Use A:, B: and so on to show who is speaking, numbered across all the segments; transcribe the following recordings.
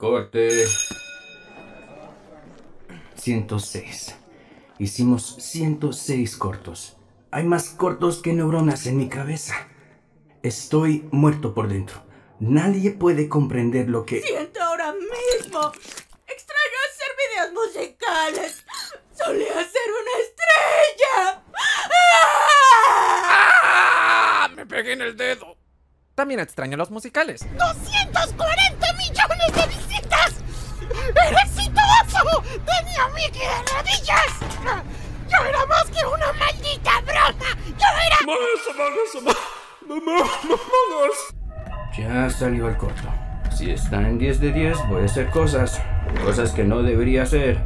A: Corte. 106. Hicimos 106 cortos. Hay más cortos que neuronas en mi cabeza. Estoy muerto por dentro. Nadie puede comprender lo que...
B: Siento ahora mismo. Extraño hacer videos musicales. Solía ser una estrella.
C: ¡Ah! Me pegué en el dedo. También extraño los musicales.
B: 240 millones de ¡Tenía a Mickey de rodillas! ¡Yo era más que una maldita broma! ¡Yo era...
A: Ya salió el corto. Si está en 10 de 10, voy a hacer cosas. Cosas que no debería hacer.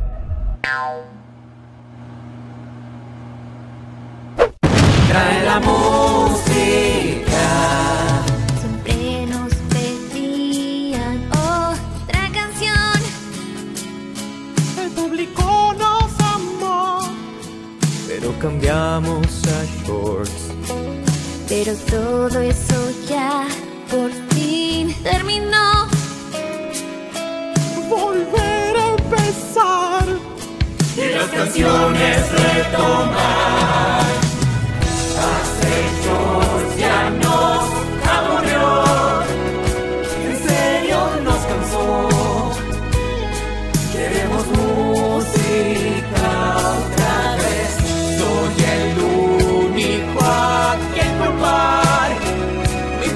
D: Trae la música. Cambiamos a shorts.
E: pero todo eso ya por fin terminó.
D: Volver a empezar. Y las canciones retomar.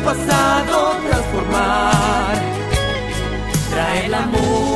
D: pasado transformar. Trae el amor.